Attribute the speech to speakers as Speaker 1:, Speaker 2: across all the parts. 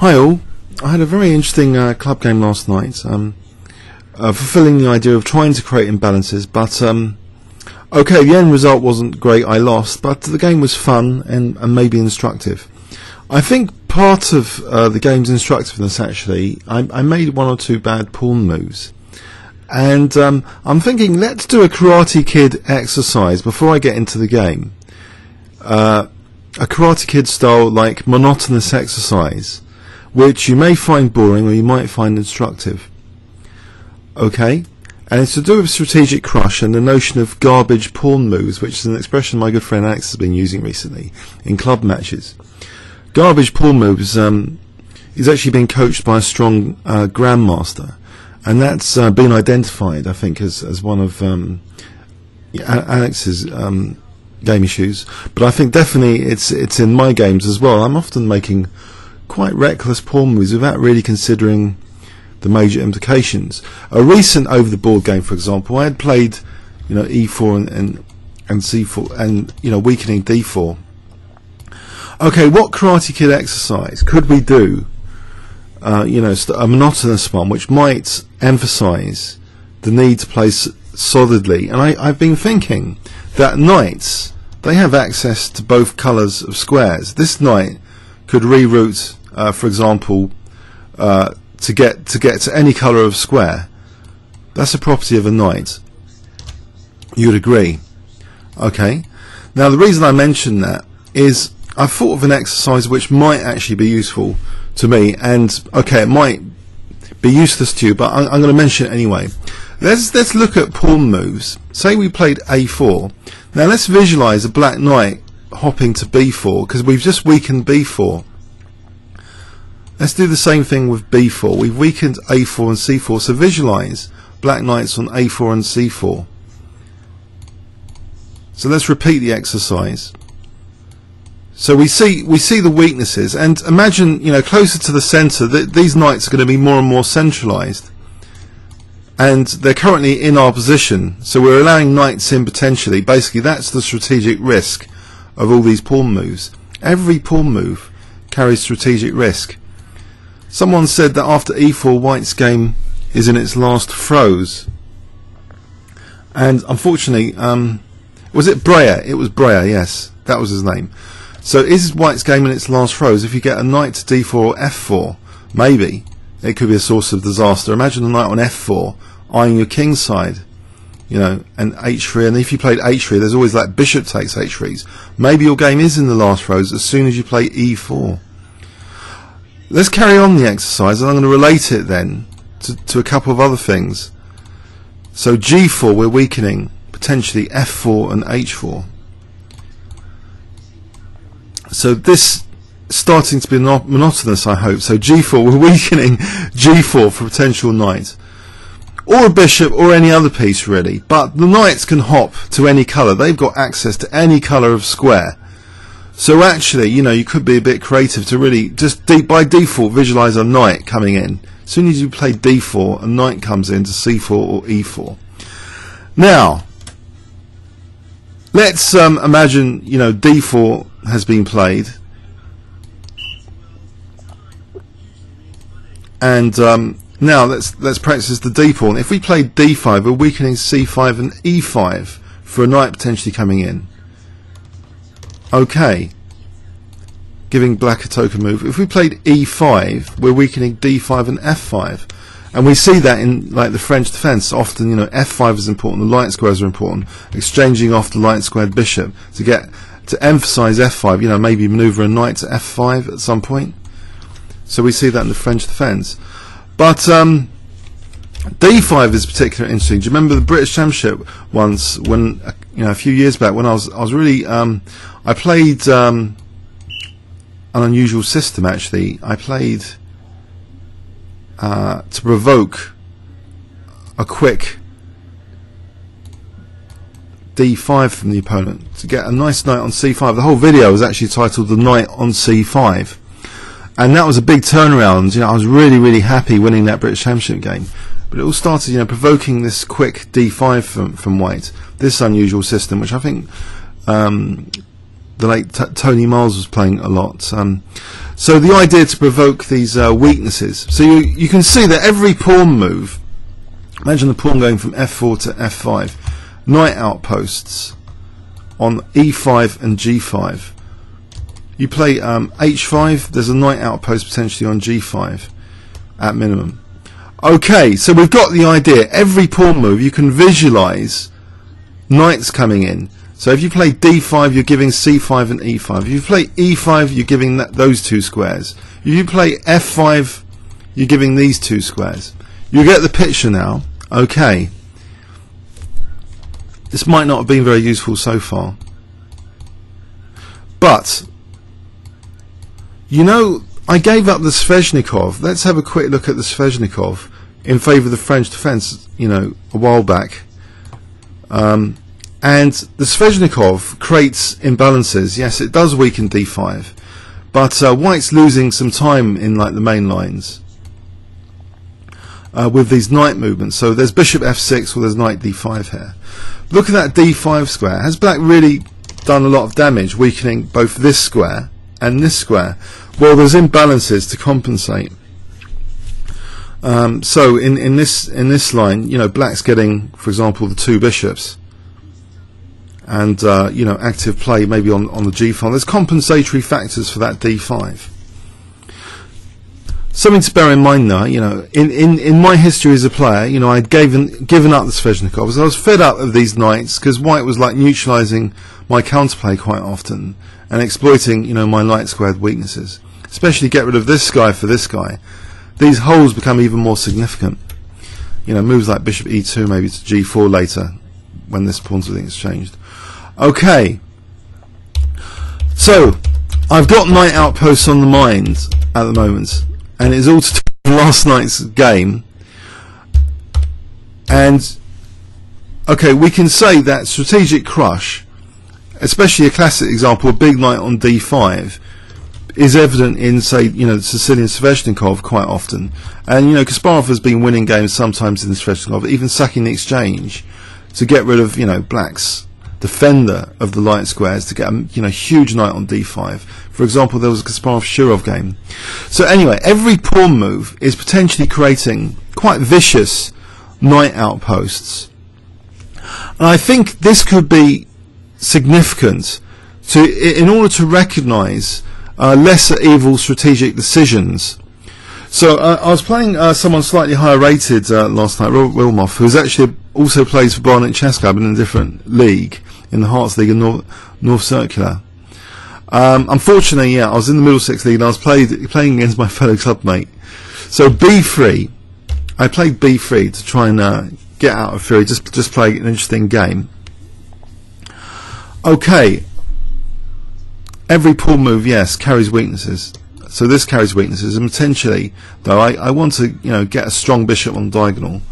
Speaker 1: Hi all. I had a very interesting uh, club game last night, um, uh, fulfilling the idea of trying to create imbalances. But um, okay, the end result wasn't great. I lost, but the game was fun and, and maybe instructive. I think part of uh, the game's instructiveness actually, I, I, made one or two bad pawn moves. And um, I'm thinking, let's do a Karate Kid exercise before I get into the game. Uh, a Karate Kid style, like monotonous exercise, which you may find boring or you might find instructive. Okay? And it's to do with strategic crush and the notion of garbage pawn moves, which is an expression my good friend Alex has been using recently in club matches. Garbage pawn moves um, is actually being coached by a strong uh, grandmaster, and that's uh, been identified, I think, as as one of um, Alex's um, game issues. But I think definitely it's it's in my games as well. I'm often making quite reckless pawn moves without really considering the major implications. A recent over the board game, for example, I had played, you know, e4 and, and and c4 and you know weakening d4 okay, what Karate Kid exercise could we do? Uh, you know, a monotonous one which might emphasise the need to play solidly. And I, have been thinking that knights they have access to both colours of squares. This knight could reroute, uh, for example, uh, to get to get to any colour of square. That's a property of a knight. You'd agree, okay? Now the reason I mention that is I've thought of an exercise which might actually be useful to me, and okay, it might be useless to you, but I'm, I'm going to mention it anyway. Let's let's look at pawn moves. Say we played a4. Now let's visualize a black knight hopping to b4 because we've just weakened b4. Let's do the same thing with b4. We've weakened a4 and c4. So visualize black knights on a4 and c4. So let's repeat the exercise. So we see we see the weaknesses, and imagine you know closer to the centre that these knights are going to be more and more centralised, and they're currently in our position. So we're allowing knights in potentially. Basically, that's the strategic risk of all these pawn moves. Every pawn move carries strategic risk. Someone said that after e4, White's game is in its last throes, and unfortunately, um, was it Breyer? It was Breyer. Yes, that was his name. So is White's game in its last throes? If you get a knight to d4 or f4, maybe it could be a source of disaster. Imagine a knight on f4 eyeing your king side, you know, and h3. And if you played h3, there's always like bishop takes h3s. Maybe your game is in the last rows as soon as you play e4. Let's carry on the exercise, and I'm going to relate it then to, to a couple of other things. So g4, we're weakening potentially f4 and h4. So this starting to be monotonous, I hope. So g4, we're weakening g4 for potential knight. Or a bishop, or any other piece really. But the knights can hop to any colour. They've got access to any colour of square. So actually, you know, you could be a bit creative to really just by default visualize a knight coming in. As soon as you play d4, a knight comes in to c4 or e4. Now, let's um, imagine, you know, d4 has been played. And um, now let's let's practice the d pawn. If we play d5, we're weakening c5 and e5 for a knight potentially coming in. Okay. Giving black a token move. If we played e5, we're weakening d5 and f5. And we see that in like the French defence. Often, you know, f5 is important, the light squares are important. Exchanging off the light squared bishop to get to emphasise f5, you know, maybe manoeuvre a knight to f5 at some point. So we see that in the French defence. But um, d5 is particularly interesting. Do you remember the British Championship once when, you know, a few years back when I was, I was really, um, I played um, an unusual system actually. I played uh, to provoke a quick d5 from the opponent to get a nice knight on c5. The whole video was actually titled The Knight on c5. And that was a big turnaround. You know, I was really, really happy winning that British Championship game. But it all started, you know, provoking this quick d5 from, from White. This unusual system, which I think um, the late T- Tony Miles was playing a lot. Um, so the idea to provoke these uh, weaknesses. So you you can see that every pawn move. Imagine the pawn going from f4 to f5. Knight outposts on e5 and g5. You play um, h5. There's a knight outpost potentially on g5 at minimum. Okay, so we've got the idea. Every pawn move you can visualize knights coming in. So if you play d5, you're giving c5 and e5. If you play e5, you're giving that, those two squares. If you play f5, you're giving these two squares. You get the picture now. Okay. This might not have been very useful so far. But, you know, I gave up the Sveshnikov. Let's have a quick look at the Sveshnikov in favour of the French defence, you know, a while back. Um, and the Sveshnikov creates imbalances. Yes, it does weaken d5, but uh, White's losing some time in like the main lines uh, with these knight movements. So there's bishop f6 or there's knight d5 here. Look at that d5 square. Has Black really done a lot of damage, weakening both this square and this square? Well, there's imbalances to compensate. Um, so in, in this in this line, you know, Black's getting, for example, the two bishops and uh, you know active play maybe on, on the g file. There's compensatory factors for that d5. Something to bear in mind now, you know, in, in, in my history as a player, you know, I'd given given up the Sveshnikovs. I was fed up of these knights because white was like neutralising my counterplay quite often and exploiting, you know, my light squared weaknesses. Especially get rid of this guy for this guy. These holes become even more significant. You know, moves like bishop e2 maybe to g4 later when this pawn's being exchanged. Okay. So, I've got knight outposts on the mind at the moment, and it's all to last night's game. And, okay, we can say that strategic crush, especially a classic example, a big knight on d5, is evident in, say, you know, Sicilian Sveshnikov quite often. And, you know, Kasparov has been winning games sometimes in the Sveshnikov, even sacking the exchange to get rid of, you know, Black's defender of the light squares to get a you know huge knight on d5. For example, there was a Kasparov Shirov game. So anyway, every pawn move is potentially creating quite vicious knight outposts. And I think this could be significant to in order to recognise uh, lesser evil strategic decisions. So uh, I was playing uh, someone slightly higher rated uh, last night, Robert Willmoth, who's actually also plays for Barnet Chess Club in a different league in the Herts League and North, North Circular. Um, unfortunately, yeah, I was in the Middlesex League and I was played, playing against my fellow clubmate. So B3, I played B3 to try and uh, get out of theory, just just play an interesting game. Okay, every pawn move, yes, carries weaknesses. So this carries weaknesses, and potentially, though, I, I want to you know get a strong bishop on diagonal.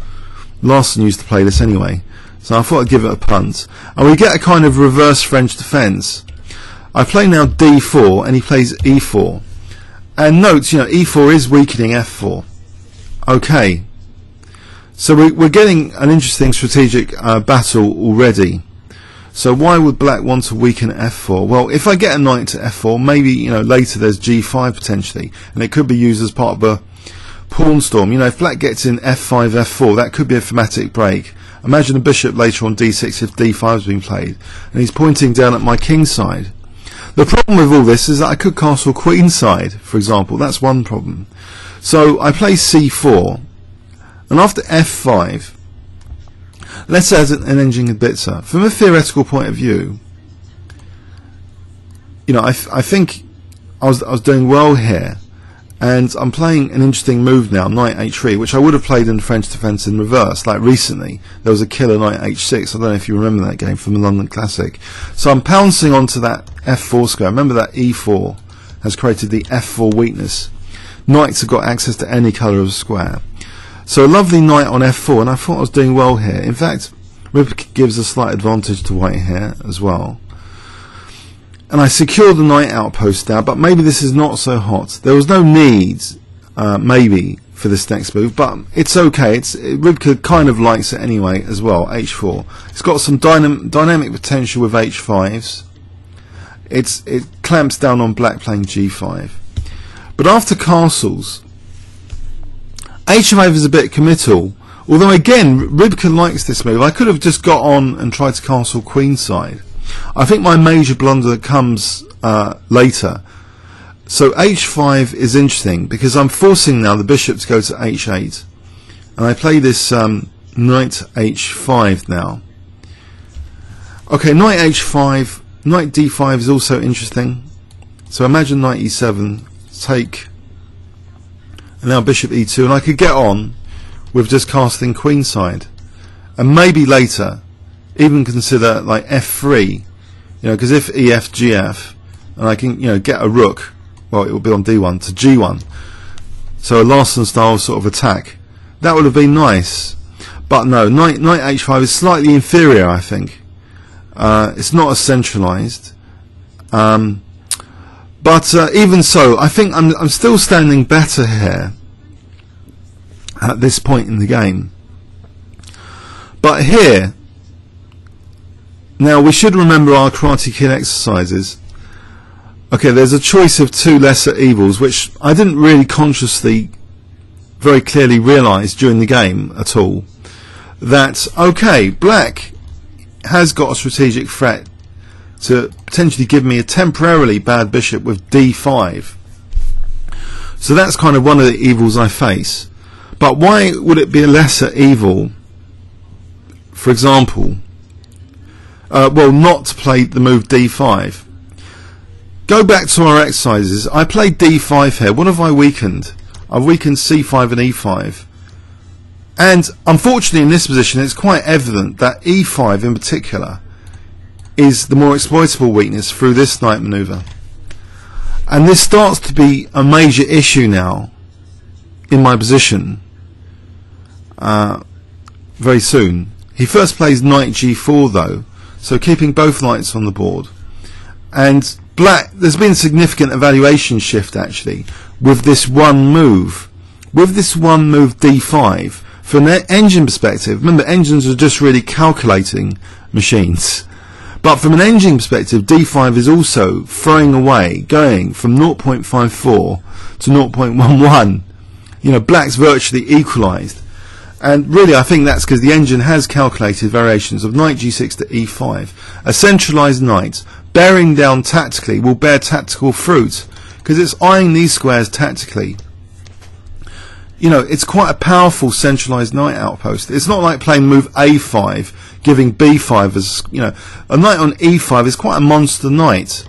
Speaker 1: Larsen used to play this anyway. So I thought I'd give it a punt. And we get a kind of reverse French defence. I play now d4 and he plays e4. And note, you know, e4 is weakening f4. Okay. So we, are getting an interesting strategic uh, battle already. So why would black want to weaken f4? Well, if I get a knight to f4, maybe, you know, later there's g5 potentially. And it could be used as part of a pawn storm. You know, if black gets in f5, f4, that could be a thematic break. Imagine a bishop later on d6 if d5 has been played, and he's pointing down at my king side. The problem with all this is that I could castle queen side, for example. That's one problem. So I play c4, and after f5, let's say as an engine Ibiza, from a theoretical point of view, you know, I, I think I was, I was doing well here and I'm playing an interesting move now, knight h3, which I would have played in French defence in reverse, like recently. There was a killer knight h6. I don't know if you remember that game from the London Classic. So I'm pouncing onto that f4 square. Remember that e4 has created the f4 weakness. Knights have got access to any colour of square. So a lovely knight on f4, and I thought I was doing well here. In fact, Rybka gives a slight advantage to white here as well and I secure the knight outpost now, but maybe this is not so hot. There was no need, uh, maybe, for this next move, but it's okay. It's it, Rybka kind of likes it anyway as well, h4. It's got some dynam dynamic potential with h5s. it's it clamps down on black playing g5. But after castles, h5 is a bit committal. Although again, Rybka likes this move. I could have just got on and tried to castle queenside. I think my major blunder comes uh, later. So h5 is interesting because I'm forcing now the bishop to go to h8. And I play this um, knight h5 now. Okay, knight h5, knight d5 is also interesting. So imagine knight e7, take, and now bishop e2, and I could get on with just casting queenside. And maybe later, even consider like f3, you know, because if ef, gf, and I can, you know, get a rook, well, it will be on d1 to g1. So a Larsen style sort of attack. That would have been nice. But no, knight, knight h5 is slightly inferior, I think. Uh, it's not as centralized. Um, but uh, even so, I think I'm, I'm still standing better here at this point in the game. But here, now we should remember our Karate Kid exercises. Okay, there's a choice of two lesser evils, which I didn't really consciously, very clearly realise during the game at all. That, okay, black has got a strategic threat to potentially give me a temporarily bad bishop with d5. So that's kind of one of the evils I face. But why would it be a lesser evil, for example, uh, well, not to play the move d5? Go back to our exercises. I played d5 here. What have I weakened? I've weakened c5 and e5. And unfortunately, in this position, it's quite evident that e5 in particular is the more exploitable weakness through this knight maneuver. And this starts to be a major issue now in my position uh, very soon. He first plays knight g4 though, so keeping both knights on the board. And black, there's been significant evaluation shift actually with this one move. With this one move d5, from an engine perspective, remember engines are just really calculating machines. But from an engine perspective, D5 is also throwing away, going from 0.54 to 0.11. You know, black's virtually equalised. And really, I think that's because the engine has calculated variations of knight g6 to e5. A centralised knight, bearing down tactically, will bear tactical fruit because it's eyeing these squares tactically you know, it's quite a powerful centralized knight outpost. It's not like playing move a5, giving b5 as, you know, a knight on e5 is quite a monster knight.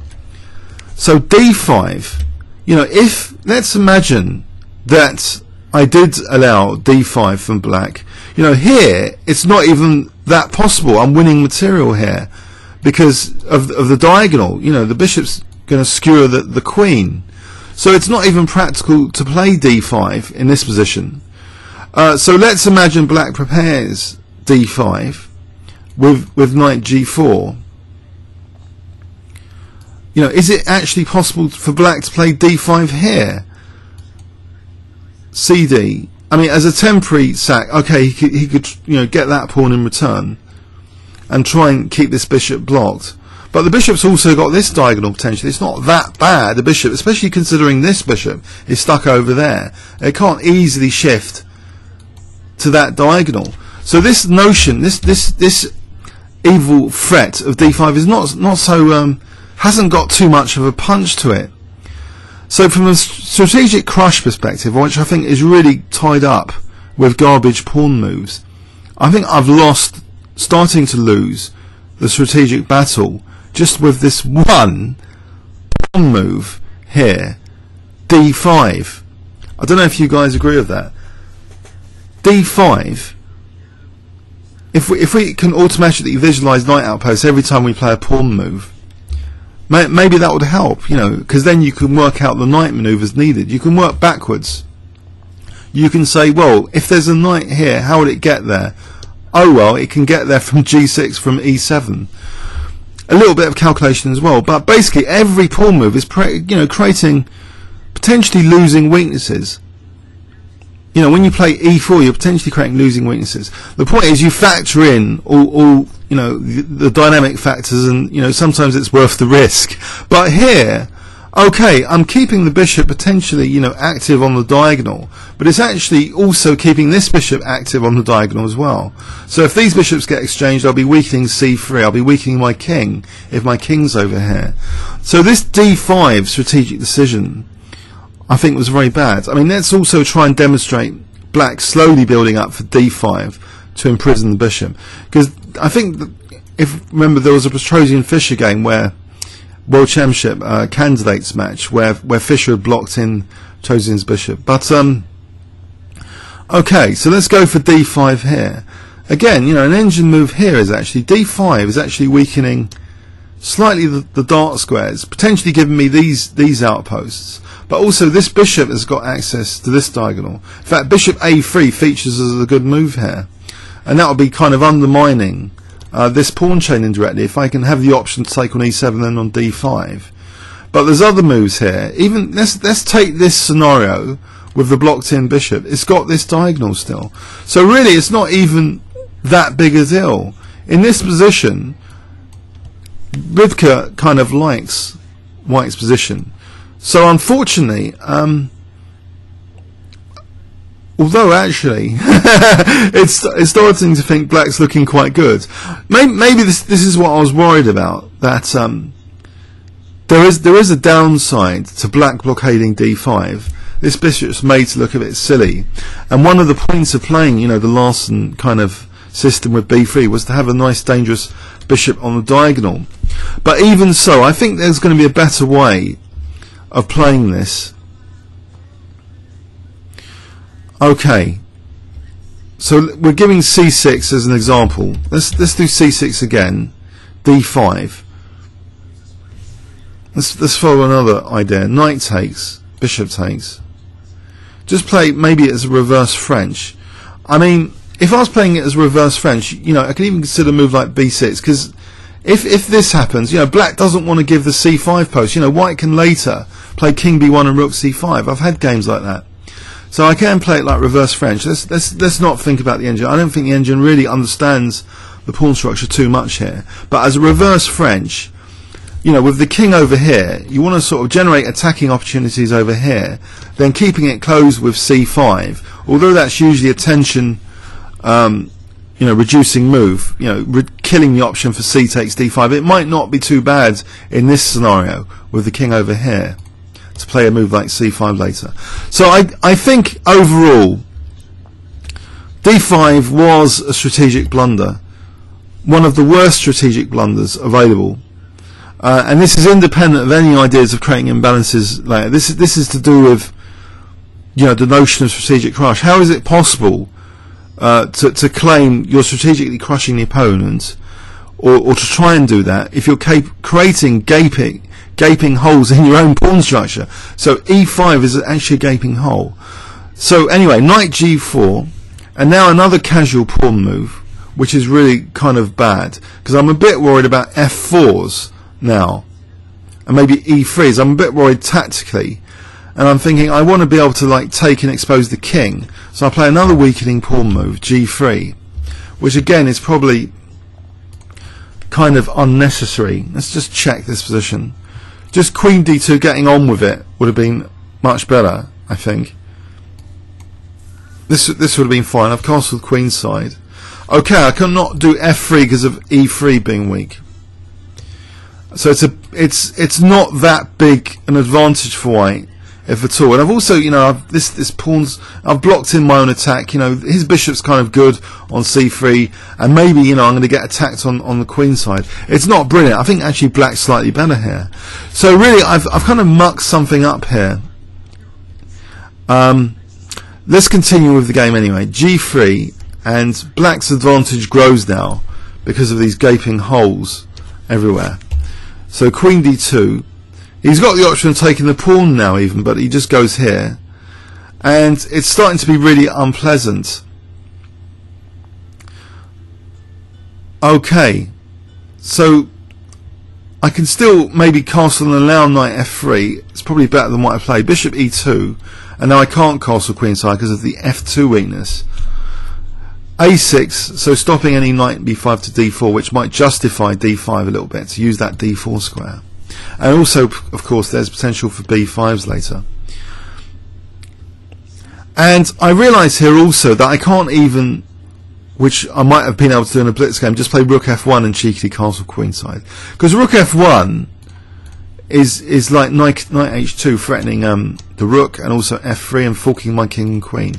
Speaker 1: So d5, you know, if, let's imagine that I did allow d5 from black, you know, here, it's not even that possible. I'm winning material here because of, of the diagonal. You know, the bishop's going to skewer the, the queen. So it's not even practical to play d5 in this position. Uh, so let's imagine black prepares d5 with, with knight g4. You know, is it actually possible for black to play d5 here? cd. I mean, as a temporary sack, okay, he could, he could, you know, get that pawn in return and try and keep this bishop blocked. But the bishop's also got this diagonal potential. It's not that bad, the bishop, especially considering this bishop is stuck over there. It can't easily shift to that diagonal. So this notion, this this this evil threat of d5 is not not so um, hasn't got too much of a punch to it. So from a strategic crush perspective, which I think is really tied up with garbage pawn moves, I think I've lost, starting to lose, the strategic battle just with this one pawn move here, d5. I don't know if you guys agree with that. d5. If we if we can automatically visualize knight outposts every time we play a pawn move, may, maybe that would help. You know, because then you can work out the knight maneuvers needed. You can work backwards. You can say, well, if there's a knight here, how would it get there? Oh well, it can get there from g6 from e7 a little bit of calculation as well. But basically, every pawn move is you know creating potentially losing weaknesses. You know, when you play e4, you're potentially creating losing weaknesses. The point is, you factor in all, all you know, the, the, dynamic factors, and you know, sometimes it's worth the risk. But here, okay, I'm keeping the bishop potentially, you know, active on the diagonal, but it's actually also keeping this bishop active on the diagonal as well. So if these bishops get exchanged, I'll be weakening c3. I'll be weakening my king if my king's over here. So this d5 strategic decision I think was very bad. I mean, let's also try and demonstrate black slowly building up for d5 to imprison the bishop. Because I think, if remember, there was a Petrosian Fischer game where World Championship uh, candidates match where where Fischer had blocked in Petrosian's bishop. But um, okay, so let's go for d5 here. Again, you know, an engine move here is actually d5 is actually weakening slightly the, the dark squares, potentially giving me these these outposts. But also this bishop has got access to this diagonal. In fact, bishop a3 features as a good move here. And that would be kind of undermining uh, this pawn chain indirectly if I can have the option to take on e7 and on d5. But there's other moves here. Even let's let's take this scenario with the blocked in bishop. It's got this diagonal still. So really it's not even that big a deal. In this position, Rybka kind of likes White's position. So unfortunately, um, although actually it's, it's starting to think Black's looking quite good. Maybe, maybe this this is what I was worried about that um, there is there is a downside to Black blockading D5. This bishop's made to look a bit silly, and one of the points of playing, you know, the Larsen kind of system with B3 was to have a nice dangerous bishop on the diagonal. But even so, I think there's going to be a better way of playing this. Okay. So we're giving c6 as an example. Let's let's do c6 again. d5. Let's let's follow another idea. Knight takes, bishop takes. Just play maybe as a reverse French. I mean, if I was playing it as reverse French, you know, I could even consider a move like b6 because if if this happens, you know, black doesn't want to give the c5 post. You know, white can later play king b1 and rook c5. I've had games like that. So I can play it like reverse French. Let's, let's, let's not think about the engine. I don't think the engine really understands the pawn structure too much here. But as a reverse French, you know, with the king over here, you want to sort of generate attacking opportunities over here, then keeping it closed with c5. Although that's usually a tension, um, you know, reducing move, you know, re- killing the option for c takes d5. It might not be too bad in this scenario with the king over here to play a move like c5 later. So I, I think overall, d5 was a strategic blunder, one of the worst strategic blunders available. Uh, and this is independent of any ideas of creating imbalances later. This is, this is to do with you know the notion of strategic crush. How is it possible uh, to, to claim you're strategically crushing the opponent, or, or to try and do that if you're cap- creating gaping gaping holes in your own pawn structure. So e5 is actually a gaping hole. So anyway, knight g4, and now another casual pawn move, which is really kind of bad, because I'm a bit worried about f4s now, and maybe e3s. I'm a bit worried tactically, and I'm thinking I want to be able to like take and expose the king. So I play another weakening pawn move, g3, which again is probably kind of unnecessary. Let's just check this position. Just queen d2 getting on with it would have been much better, I think. This this would have been fine. I've castled queen side. Okay, I cannot do f3 because of e3 being weak. So it's a it's it's not that big an advantage for white if at all. And I've also, you know, I've, this this pawns, I've blocked in my own attack. You know, his bishop's kind of good on c3, and maybe you know I'm going to get attacked on on the queen side. It's not brilliant. I think actually black's slightly better here. So really, I've I've kind of mucked something up here. Um, let's continue with the game anyway. g3, and black's advantage grows now because of these gaping holes everywhere. So queen d2 He's got the option of taking the pawn now even, but he just goes here. And it's starting to be really unpleasant. Okay. So I can still maybe castle and allow knight f3. It's probably better than what I play. Bishop e2. and now I can't castle queenside because of the f2 weakness. a6, so stopping any knight b5 to d4, which might justify d5 a little bit to use that d4 square. And also, of course, there's potential for b5s later. And I realise here also that I can't even, which I might have been able to do in a blitz game, just play rook f1 and cheekily castle queenside. Because rook f1 is is like knight, knight h2 threatening um, the rook and also f3 and forking my king and queen.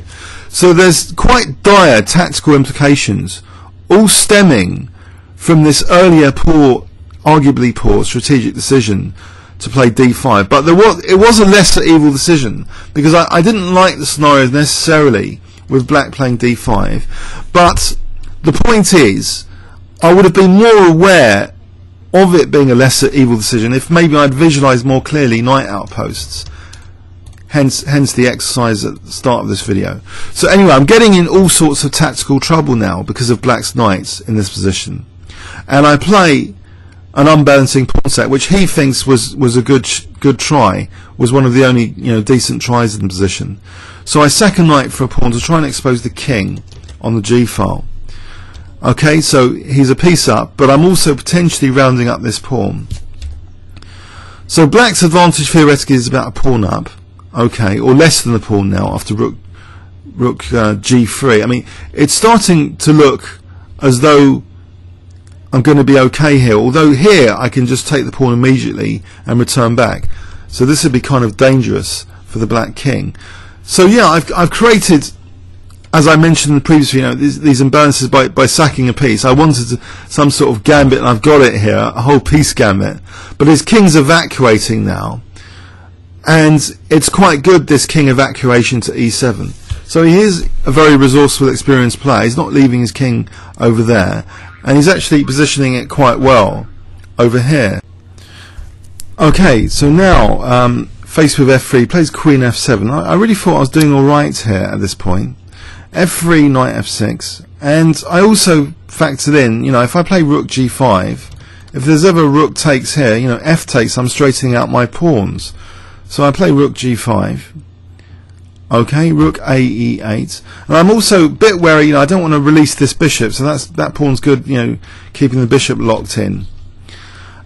Speaker 1: So there's quite dire tactical implications, all stemming from this earlier poor, arguably poor strategic decision to play d5. But there was it was a lesser evil decision because I, I didn't like the scenario necessarily with black playing d5. But the point is, I would have been more aware of it being a lesser evil decision if maybe I'd visualised more clearly knight outposts. Hence, hence the exercise at the start of this video. So anyway, I'm getting in all sorts of tactical trouble now because of black's knights in this position. And I play an unbalancing pawn set, which he thinks was, was a good good try, was one of the only you know decent tries in the position. So I second knight for a pawn to try and expose the king on the g file. Okay, so he's a piece up, but I'm also potentially rounding up this pawn. So black's advantage theoretically is about a pawn up, okay, or less than a pawn now after rook, rook uh, g3. I mean, it's starting to look as though I'm going to be okay here, although here I can just take the pawn immediately and return back. So this would be kind of dangerous for the black king. So yeah, I've, I've created as I mentioned in the previous video, these, these imbalances by, by sacking a piece. I wanted some sort of gambit, and I've got it here, a whole piece gambit. But his king's evacuating now, and it's quite good, this king evacuation to e7. So he is a very resourceful, experienced player. He's not leaving his king over there, and he's actually positioning it quite well over here. Okay, so now, um, faced with f3, plays queen f7. I, I really thought I was doing alright here at this point f3, knight f6, and I also factored in, you know, if I play rook g5, if there's ever rook takes here, you know, f takes, I'm straightening out my pawns. So I play rook g5. Okay, rook a e8. And I'm also a bit wary, you know, I don't want to release this bishop, so that's that pawn's good, you know, keeping the bishop locked in.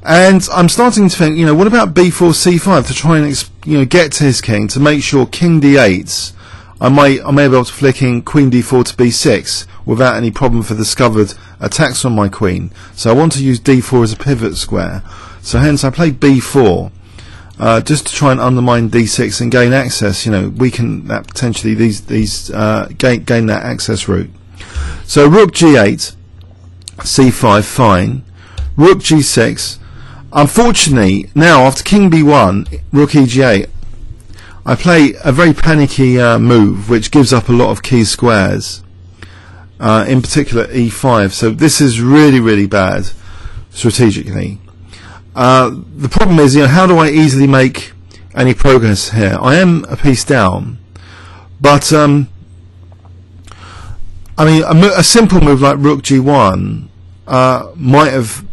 Speaker 1: And I'm starting to think, you know, what about b4 c5 to try and, you know, get to his king to make sure king d8. I may I may be able to flick in queen d4 to b6 without any problem for discovered attacks on my queen. So I want to use d4 as a pivot square. So hence I play b4 uh, just to try and undermine d6 and gain access. You know, weaken that potentially these these uh, gain gain that access route. So rook g8, c5, fine. Rook g6. Unfortunately, now after king b1, rook eg8, I play a very panicky uh, move which gives up a lot of key squares, uh, in particular e5. So this is really, really bad strategically. Uh, the problem is, you know, how do I easily make any progress here? I am a piece down, but um, I mean, a, a, simple move like Rook G1 uh, might have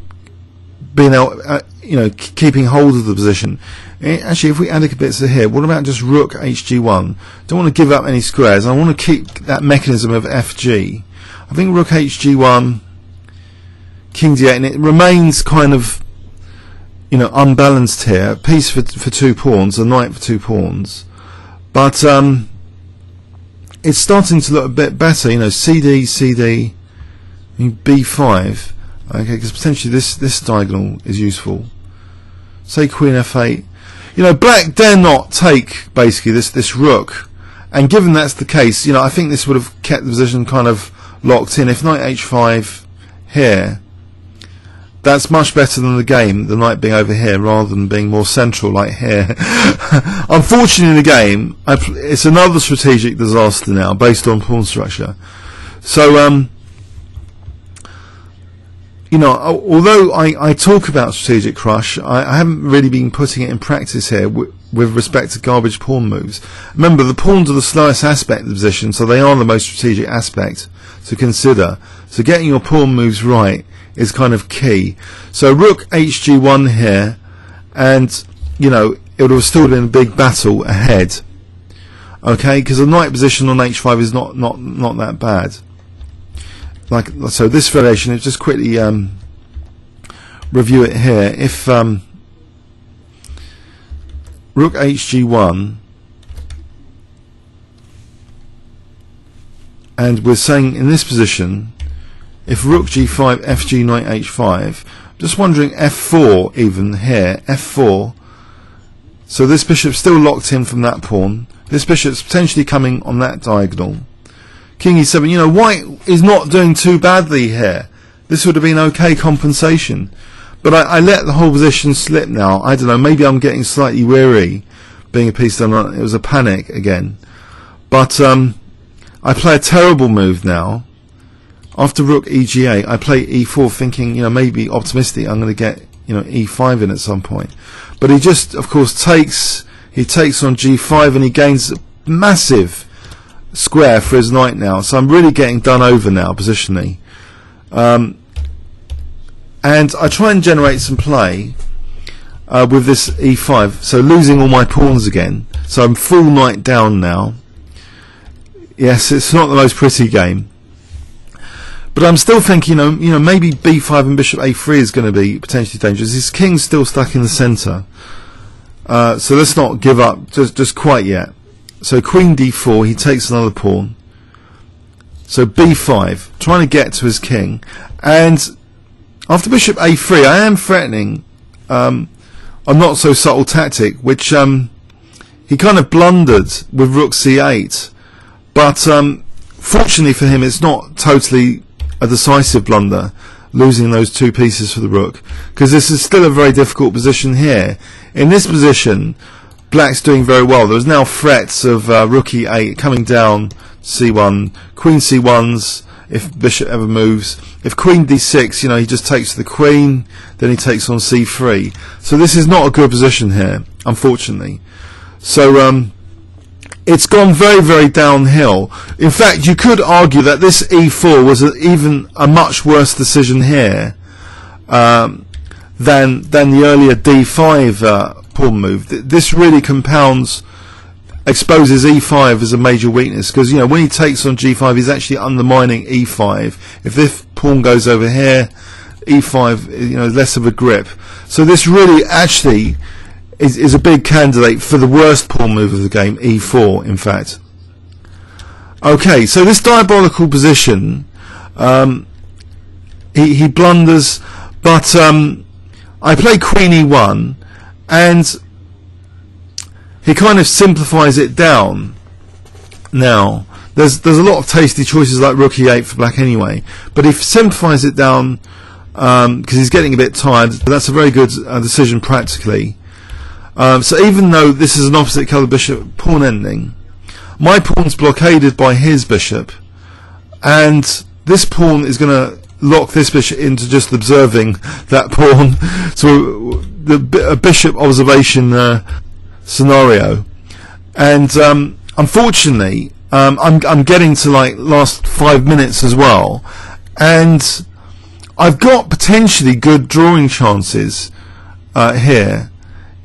Speaker 1: been, uh, you know, keeping hold of the position. Eh, actually, if we add a bit to here, what about just rook hg1? Don't want to give up any squares. I want to keep that mechanism of fg. I think rook hg1, king d8, and it remains kind of, you know, unbalanced here. Piece for for two pawns, a knight for two pawns, but um, it's starting to look a bit better. You know, cd, cd, b5. Okay, because potentially this this diagonal is useful. Say queen f8 you know, black dare not take basically this this rook, and given that's the case, you know, I think this would have kept the position kind of locked in. If knight h5 here, that's much better than the game, the knight being over here rather than being more central like here. Unfortunately, in the game, it's another strategic disaster now based on pawn structure. So, um, you know, although I, I talk about strategic crush, I, I haven't really been putting it in practice here with respect to garbage pawn moves. Remember, the pawns are the slowest aspect of the position, so they are the most strategic aspect to consider. So getting your pawn moves right is kind of key. So rook hg1 here, and, you know, it would have still been a big battle ahead. Okay, because the knight position on h5 is not not not that bad. Like so, this variation. Let's just quickly um, review it here. If um, rook hg1 and we're saying in this position if rook g5 fg knight h5 just wondering f4 even here f4 so this bishop's still locked in from that pawn. This bishop's potentially coming on that diagonal. King e7 you know white is not doing too badly here. This would have been okay compensation. But I, I let the whole position slip now. I don't know maybe I'm getting slightly weary being a piece done it was a panic again. But um I play a terrible move now. After rook eg8, I play e4 thinking, you know, maybe optimistic I'm going to get, you know, e5 in at some point. But he just, of course, takes, he takes on g5 and he gains a massive square for his knight now. So I'm really getting done over now, positionally. Um, and I try and generate some play uh, with this e5, so losing all my pawns again. So I'm full knight down now. Yes, it's not the most pretty game. But I'm still thinking, you know, you know, maybe b5 and bishop a3 is going to be potentially dangerous. His king's still stuck in the centre, uh, so let's not give up just just quite yet. So queen d4, he takes another pawn. So b5, trying to get to his king, and after bishop a3, I am threatening um, a not so subtle tactic, which um, he kind of blundered with rook c8 but um, fortunately for him, it's not totally a decisive blunder, losing those two pieces for the rook, because this is still a very difficult position here. In this position, black's doing very well. There's now threats of uh, rook e8 coming down c1, queen c1's if bishop ever moves. If queen d6, you know, he just takes the queen, then he takes on c3. So this is not a good position here, unfortunately. So um, it's gone very, very downhill. In fact, you could argue that this e4 was a, even a much worse decision here um, than than the earlier d5 uh, pawn move. Th this really compounds, exposes e5 as a major weakness because you know when he takes on g5, he's actually undermining e5. If this pawn goes over here, e5 you know less of a grip. So this really actually is, is a big candidate for the worst pawn move of the game, e4, in fact. Okay, so this diabolical position, um, he, he blunders, but um, I play queen e1, and he kind of simplifies it down. Now, there's there's a lot of tasty choices like rook e8 for black anyway, but he simplifies it down because um, he's getting a bit tired. But That's a very good uh, decision practically. Um, so even though this is an opposite colour bishop pawn ending, my pawn's blockaded by his bishop, and this pawn is going to lock this bishop into just observing that pawn. So the a bishop observation uh, scenario, and um, unfortunately, um, I'm I'm getting to like last five minutes as well, and I've got potentially good drawing chances uh, here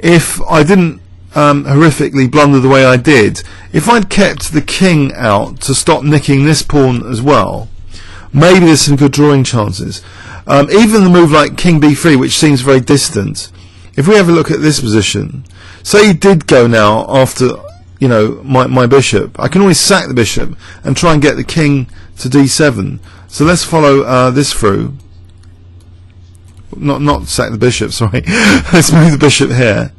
Speaker 1: if I didn't um, horrifically blunder the way I did, if I'd kept the king out to stop nicking this pawn as well, maybe there's some good drawing chances. Um, even the move like king b3, which seems very distant, if we have a look at this position, say he did go now after you know my, my bishop, I can always sack the bishop and try and get the king to d7. So let's follow uh, this through not not sack the bishop. Sorry, let's move the bishop here.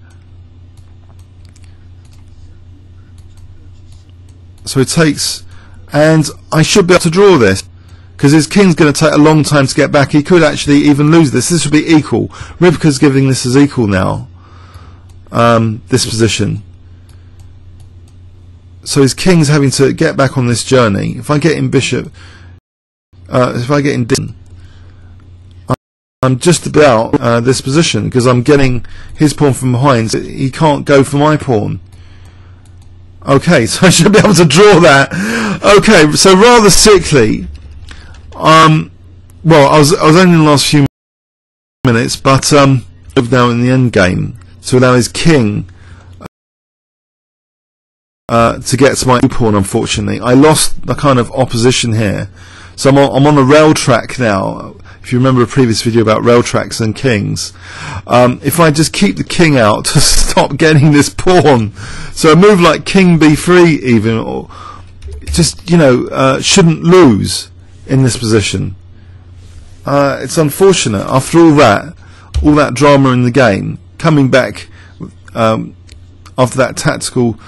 Speaker 1: So it takes, and I should be able to draw this because his king's going to take a long time to get back. He could actually even lose this. This would be equal. Rybka's giving this as equal now. Um, this position. So his king's having to get back on this journey. If I get in bishop, uh, if I get in. I'm just about uh, this position because I'm getting his pawn from behind. So he can't go for my pawn. Okay, so I should be able to draw that. Okay, so rather sickly. Um, well, I was I was only in the last few minutes, but um, now in the end game to allow his king uh, to get to my pawn. Unfortunately, I lost the kind of opposition here, so I'm on, I'm on a rail track now. If you remember a previous video about rail tracks and kings, um, if I just keep the king out to stop getting this pawn, so a move like king b3 even, or just you know uh, shouldn't lose in this position. Uh, it's unfortunate after all that, all that drama in the game, coming back um, after that tactical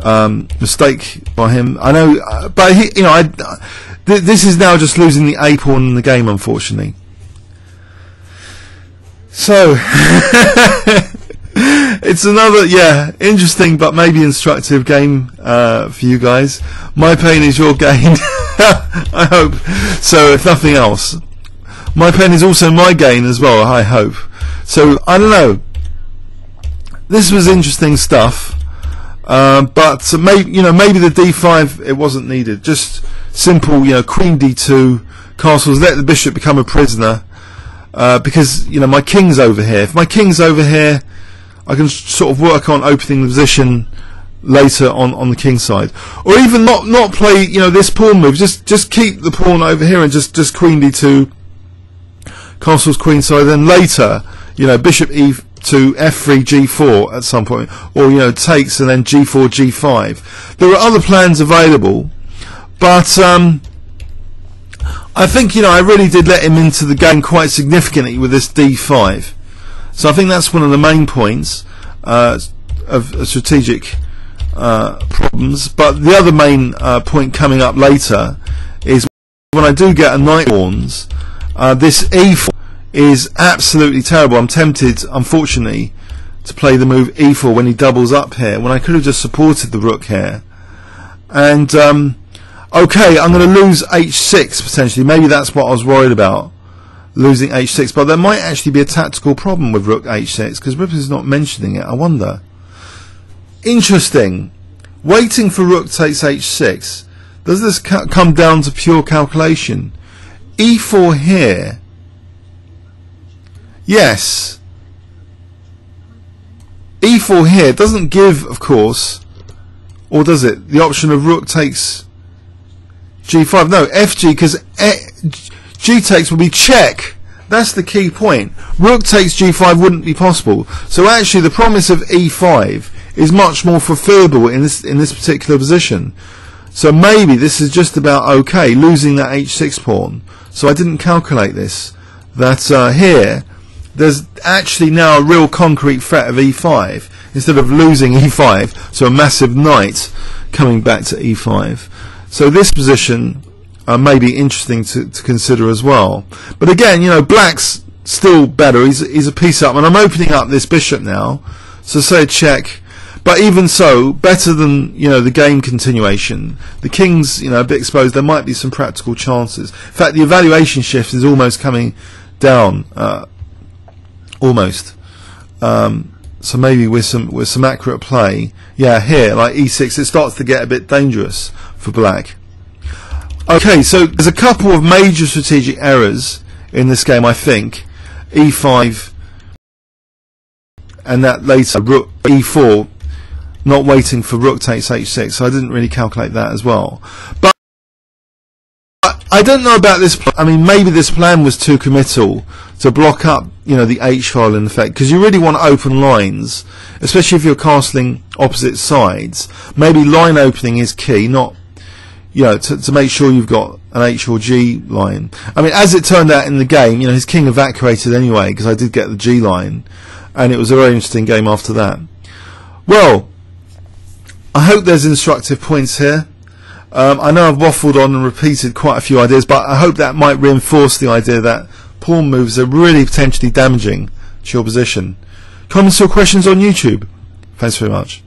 Speaker 1: um, mistake by him. I know, uh, but he, you know, I, th- this is now just losing the a pawn in the game, unfortunately. So it's another, yeah, interesting but maybe instructive game uh, for you guys. My pain is your gain. I hope. So, if nothing else, my pain is also my gain as well. I hope. So, I don't know. This was interesting stuff. Uh, but maybe you know maybe the d5 it wasn't needed. Just simple you know queen d2 castles. Let the bishop become a prisoner uh, because you know my king's over here. If my king's over here, I can sort of work on opening the position later on on the king side, or even not not play you know this pawn move. Just just keep the pawn over here and just just queen d2, castles queen side. Then later, you know bishop e to f3 g4 at some point, or you know takes and then g4 g5. There are other plans available, but um, I think you know I really did let him into the game quite significantly with this d5. So I think that's one of the main points uh, of strategic uh, problems. But the other main uh, point coming up later is when I do get a knight pawns, uh, this e4 is absolutely terrible. I'm tempted, unfortunately, to play the move e4 when he doubles up here, when I could have just supported the rook here. And, um, okay, I'm going to lose h6 potentially. Maybe that's what I was worried about, losing h6. But there might actually be a tactical problem with rook h6, because Rybka is not mentioning it. I wonder. Interesting. Waiting for rook takes h6. Does this ca- come down to pure calculation? e4 here Yes. E4 here doesn't give, of course, or does it? The option of rook takes G5. No, FG, because G takes would be check. That's the key point. Rook takes G5 wouldn't be possible. So actually, the promise of E5 is much more fulfillable in this in this particular position. So maybe this is just about okay, losing that H6 pawn. So I didn't calculate this. That uh, here there's actually now a real concrete threat of e5 instead of losing e5 so a massive knight coming back to e5 so this position uh, may be interesting to, to consider as well. But again you know black's still better. He's, he's a piece up. And I'm opening up this bishop now. So say check. But even so better than you know the game continuation. The king's you know a bit exposed. There might be some practical chances. In fact the evaluation shift is almost coming down uh, almost. Um, so maybe with some with some accurate play, yeah, here like e6, it starts to get a bit dangerous for black. Okay, so there's a couple of major strategic errors in this game, I think. e5 and that later rook e4, not waiting for rook takes h6. So I didn't really calculate that as well, but. I don't know about this. I mean, maybe this plan was too committal to block up, you know, the H file in effect, because you really want open lines, especially if you're castling opposite sides. Maybe line opening is key, not, you know, to, to make sure you've got an H or G line. I mean, as it turned out in the game, you know, his king evacuated anyway, because I did get the G line, and it was a very interesting game after that. Well, I hope there's instructive points here. Um, I know I've waffled on and repeated quite a few ideas, but I hope that might reinforce the idea that pawn moves are really potentially damaging to your position. Comments or questions on YouTube? Thanks very much.